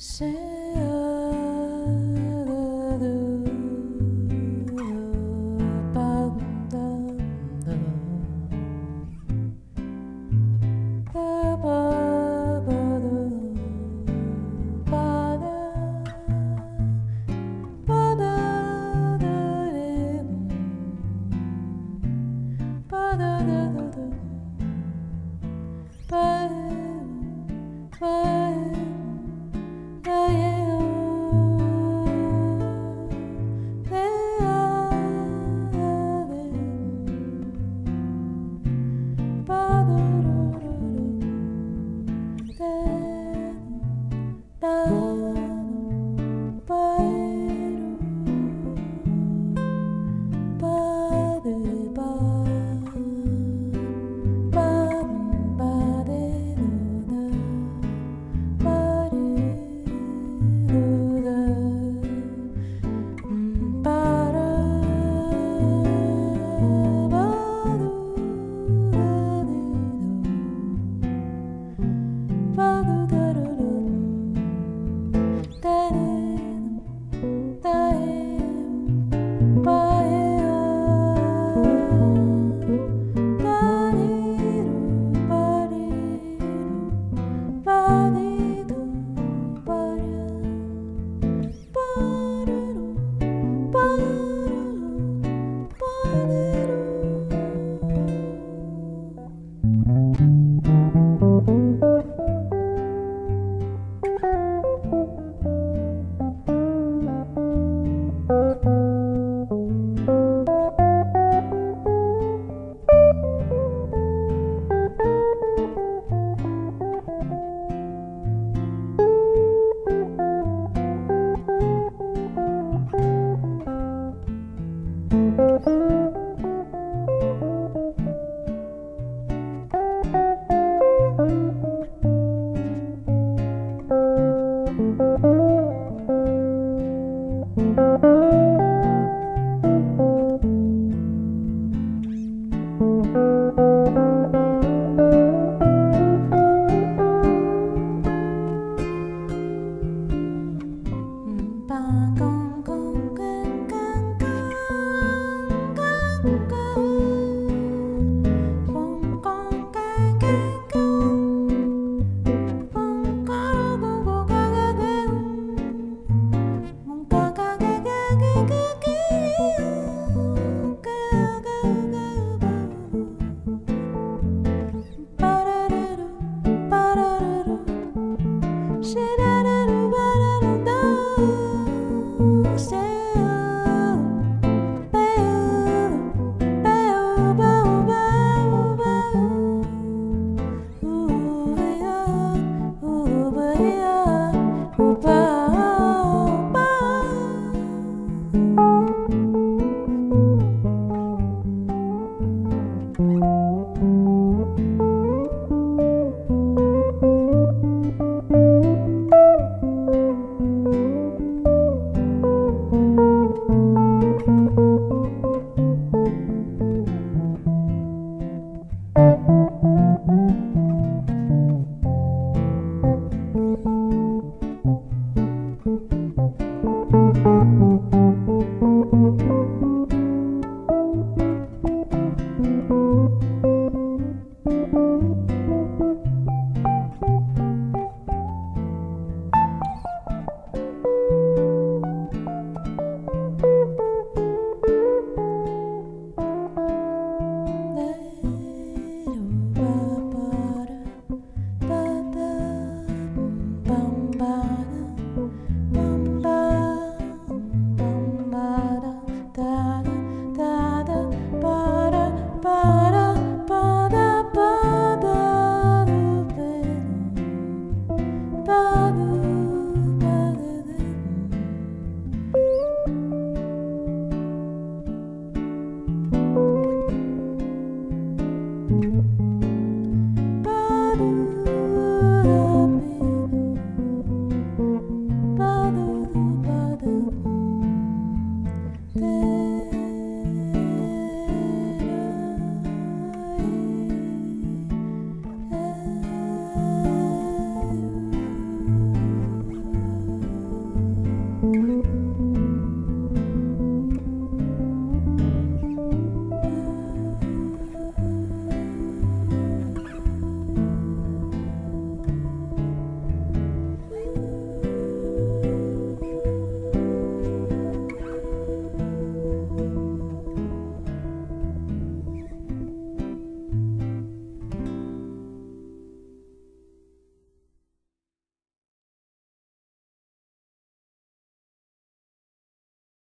Say bother. 公。about